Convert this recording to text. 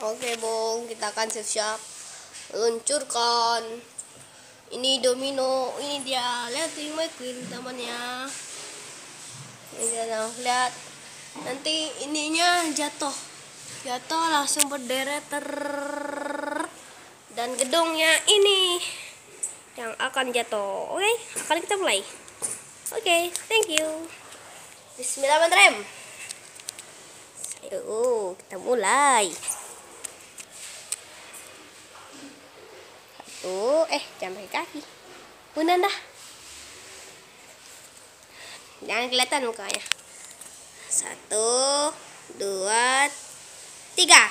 Oke, Bung, kita akan siap-siap luncurkan. Ini domino, ini dia. Lihat ini McQueen temannya. Ini dia, nah, lihat. Nanti ininya jatuh. Jatuh langsung berderet ter dan gedungnya ini yang akan jatuh. Oke, akan kita mulai. Oke, thank you. Bismillahirrahmanirrahim. Ayo, kita mulai. Satu, eh jangan pakai kaki. Bunan dah. Jangan kelihatan mukanya. Satu, dua, tiga.